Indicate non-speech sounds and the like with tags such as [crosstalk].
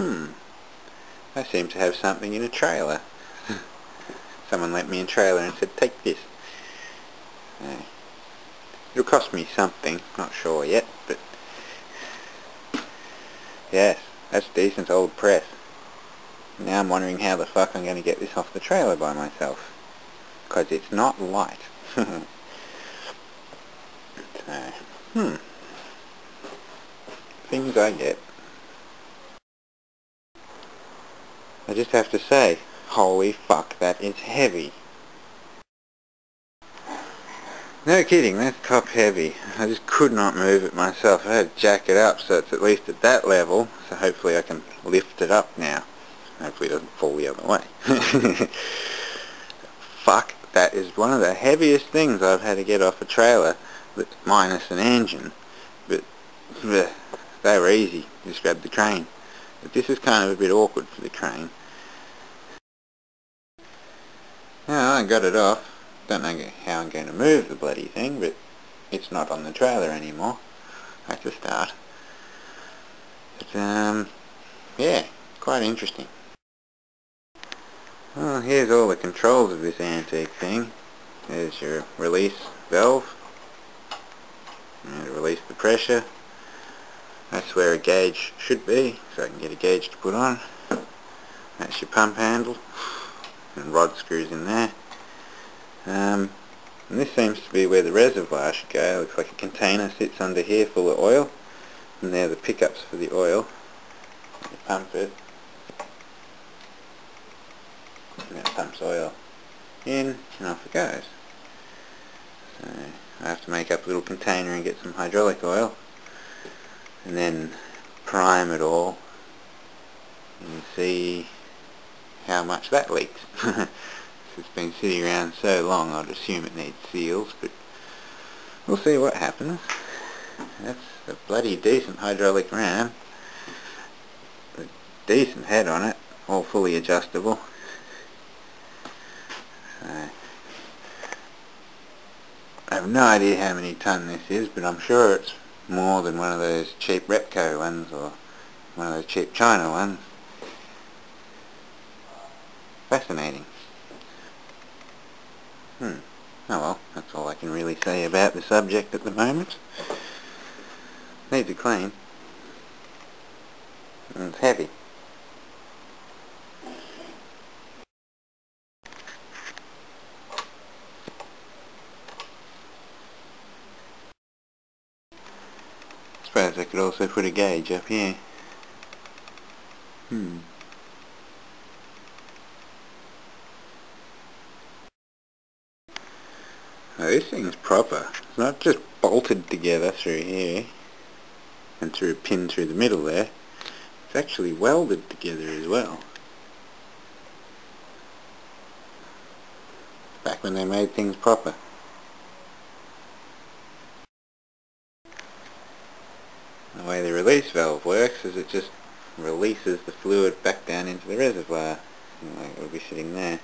hmm, I seem to have something in a trailer. [laughs] Someone lent me a trailer and said, take this. Uh, it'll cost me something, not sure yet, but yes, that's decent old press. Now I'm wondering how the fuck I'm going to get this off the trailer by myself. Because it's not light. [laughs] hmm. Things I get. I just have to say, holy fuck, that is heavy. No kidding, that's top heavy. I just could not move it myself. I had to jack it up so it's at least at that level, so hopefully I can lift it up now. Hopefully it doesn't fall the other way. [laughs] Fuck, that is one of the heaviest things I've had to get off a trailer, minus an engine. But, they were easy, just grab the crane. But this is kind of a bit awkward for the crane. Now I got it off. Don't know how I'm going to move the bloody thing, but it's not on the trailer anymore. That's a start. But, um, yeah, quite interesting. Well, here's all the controls of this antique thing. There's your release valve. And release the pressure. That's where a gauge should be, so I can get a gauge to put on. That's your pump handle. Screws in there. Um, and this seems to be where the reservoir should go. It looks like a container sits under here full of oil. And there are the pickups for the oil. You pump it. And it pumps oil in and off it goes. So I have to make up a little container and get some hydraulic oil. And then prime it all and see how much that leaks. [laughs] it's been sitting around so long I'd assume it needs seals, but we'll see what happens. That's a bloody decent hydraulic ram. A decent head on it, all fully adjustable. So, I have no idea how many ton this is, but I'm sure it's more than one of those cheap Repco ones or one of those cheap China ones. Fascinating. Hmm. Oh well, that's all I can really say about the subject at the moment. Needs a clean. And it's heavy. suppose I could also put a gauge up here. Hmm. This thing's proper. It's not just bolted together through here and through a pin through the middle there. It's actually welded together as well. Back when they made things proper. The way the release valve works is it just releases the fluid back down into the reservoir. Like it will be sitting there.